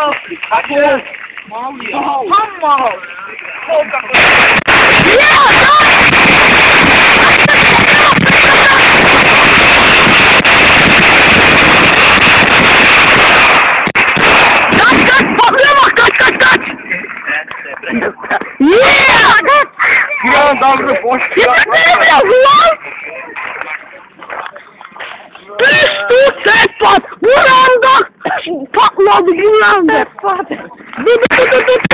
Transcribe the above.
Kaçır. Mal ya. Tam mal. Kaç kaç bakıyor bak kaç kaç kaç. Yeah! Kiran dalga boş Yeter biraz lan. Üstü sefat. Buranda Lord Leander! É foda!